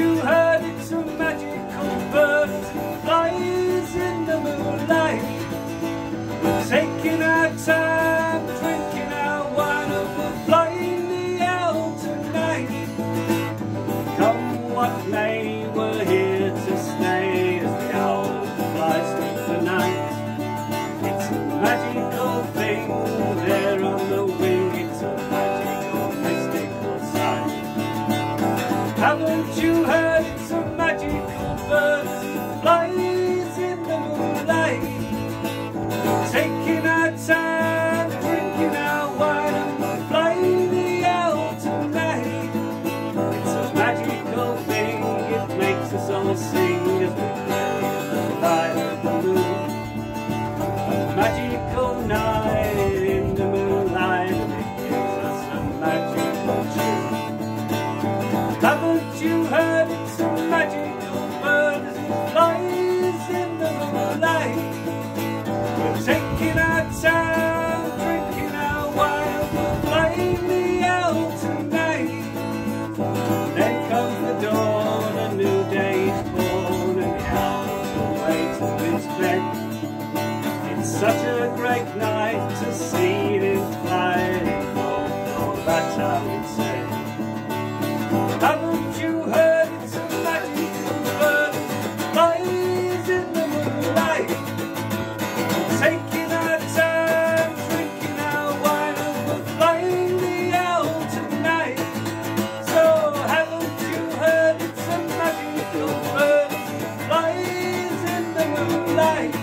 you heard Haven't you heard it's a magical bird as it flies in the moonlight? We're taking our time, drinking our wine, we're blindly tonight. Then comes the dawn, a new day's born, and the hours away to its bed. It's such a great night. life.